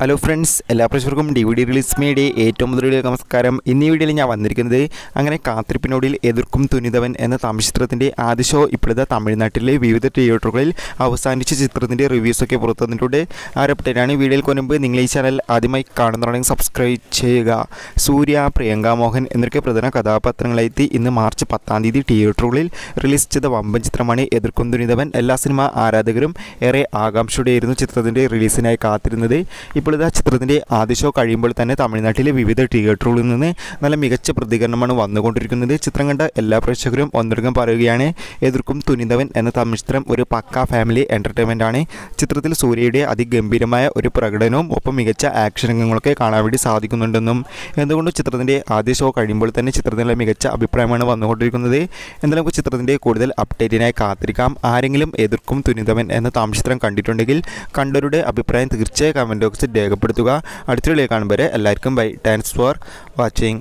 Hello friends എല്ലാ പ്രേക്ഷകർക്കും D V D release media ഏറ്റവും മുതലുള്ള നമസ്കാരം. ഇന്ന് വീഡിയോയിൽ ഞാൻ വന്നിരിക്കുന്നത് അങ്ങനെ കാത്തിരിപ്പിനോടിൽ എതിർക്കും തുനിതവൻ എന്ന തമിഴ് ചിത്രത്തിന്റെ ആദ്യ ഷോ ഇപ്പോഴത്തെ തമിഴ്നാട്ടിലെ വിവിധ തിയേറ്ററുകളിൽ അവസാനിച്ച ചിത്രത്തിന്റെ റിവ്യൂസൊക്കെ പുറത്തു വന്നിട്ടുണ്ട്. ആ ഒരു അപ്ഡേറ്റാണ് വീഡിയോയിൽ കൊനുമ്പ് നിങ്ങൾ ഈ ചാനൽ ആദ്യമായി കാണുന്നുണ്ടെങ്കിൽ സബ്സ്ക്രൈബ് ചെയ്യുക. സൂര്യ പ്രിയങ്ക മോഹൻ എന്നൊക്കെ പ്രധാന കഥാപാത്രങ്ങളെത്തി ഇന്ന് മാർച്ച് പത്താം തീയതി തിയേറ്ററുകളിൽ റിലീസ് ചെയ്ത വമ്പൻ ചിത്രമാണ് എതിർക്കും തുനിതവൻ. എല്ലാ സിനിമ ആരാധകരും ഏറെ ആകാംക്ഷയോടെയായിരുന്നു ചിത്രത്തിന്റെ റിലീസിനായി കാത്തിരുന്നത്. ഇപ്പോൾ ഇത് ആ ചിത്രത്തിന്റെ ആദ്യ ഷോ കഴിയുമ്പോൾ തന്നെ തമിഴ്നാട്ടിലെ വിവിധ തിയേറ്ററുകളിൽ നിന്ന് നല്ല മികച്ച പ്രതികരണമാണ് വന്നുകൊണ്ടിരിക്കുന്നത്. ചിത്രം കണ്ട എല്ലാ പ്രേക്ഷകരും ഒന്നടങ്കം പറയുകയാണ് എതിർക്കും തുനിതവൻ എന്ന തമിഴ് ചിത്രം ഒരു പക്ക ഫാമിലി എന്റർടൈൻമെന്റ് ആണ്. ചിത്രത്തിൽ സൂര്യയുടെ അതിഗംഭീരമായ ഒരു പ്രകടനവും ഒപ്പം മികച്ച ആക്ഷൻ രംഗങ്ങളൊക്കെ കാണാൻ വേണ്ടി സാധിക്കുന്നുണ്ടെന്നും എന്തുകൊണ്ട് ചിത്രത്തിന്റെ ആദ്യ ഷോ കഴിയുമ്പോൾ തന്നെ ചിത്രത്തിനുള്ള മികച്ച അഭിപ്രായമാണ് വന്നുകൊണ്ടിരിക്കുന്നത്. എന്തായാലും നമുക്ക് ചിത്രത്തിന്റെ കൂടുതൽ അപ്ഡേറ്റിനായി കാത്തിരിക്കാം. ആരെങ്കിലും എതിർക്കും തുനിതവൻ എന്ന താമസിത്രം കണ്ടിട്ടുണ്ടെങ്കിൽ കണ്ടവരുടെ അഭിപ്രായം തീർച്ചയായും കമന്റ് ബോക്സിൽ രേഖപ്പെടുത്തുക. അടുത്തൊരു കാണുമ്പോൾ എല്ലാവർക്കും ബൈ. Thanks for watching